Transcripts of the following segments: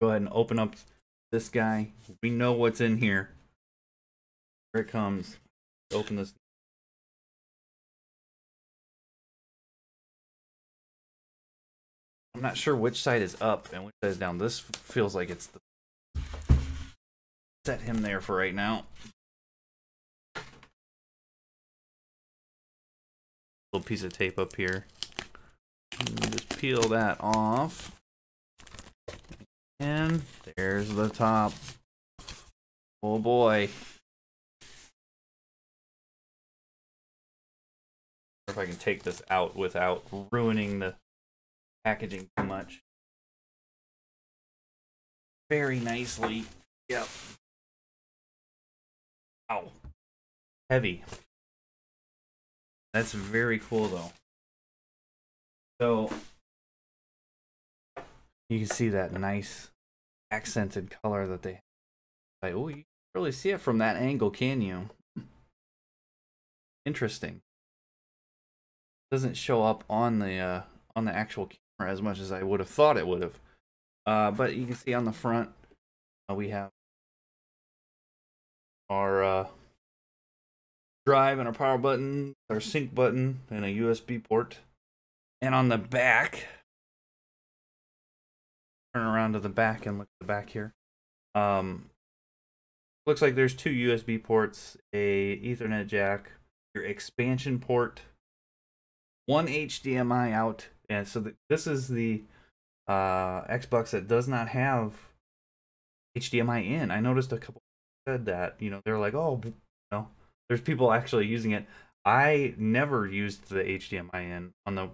Go ahead and open up this guy. We know what's in here. Here it comes. Open this. I'm not sure which side is up and which side is down. This feels like it's the set him there for right now. Little piece of tape up here. Just peel that off. And there's the top. Oh boy. if I can take this out without ruining the packaging too much. Very nicely. Yep. Ow. Heavy. That's very cool though. So you can see that nice accented color that they like oh you really see it from that angle, can you? Interesting. Doesn't show up on the uh on the actual camera as much as I would have thought it would have. Uh but you can see on the front uh, we have our uh drive and our power button, our sync button, and a USB port. And on the back, turn around to the back and look at the back here. Um, looks like there's two USB ports, a Ethernet jack, your expansion port, one HDMI out, and so the, this is the uh, Xbox that does not have HDMI in. I noticed a couple said that you know they're like, oh, you know, there's people actually using it. I never used the HDMI in on the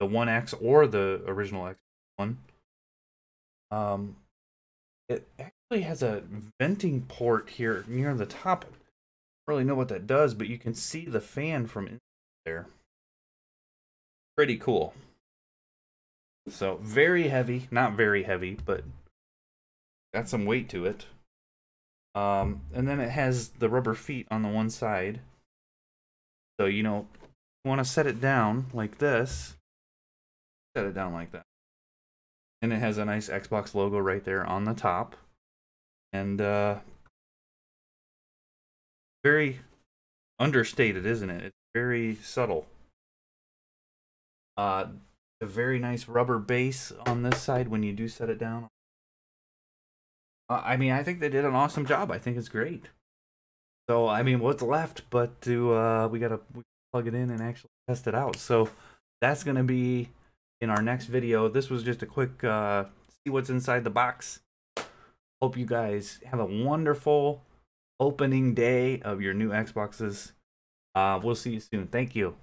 the One X or the original X one. Um, it actually has a venting port here near the top. I don't really know what that does, but you can see the fan from there. Pretty cool. So very heavy, not very heavy, but got some weight to it. Um, and then it has the rubber feet on the one side. So, you know, you want to set it down like this. Set it down like that. And it has a nice Xbox logo right there on the top. And, uh, very understated, isn't it? It's very subtle. Uh, a very nice rubber base on this side when you do set it down uh, I mean, I think they did an awesome job. I think it's great. So, I mean, what's left but to uh, we gotta plug it in and actually test it out. So that's gonna be in our next video. This was just a quick uh, see what's inside the box. Hope you guys have a wonderful opening day of your new Xboxes. Uh, we'll see you soon. Thank you.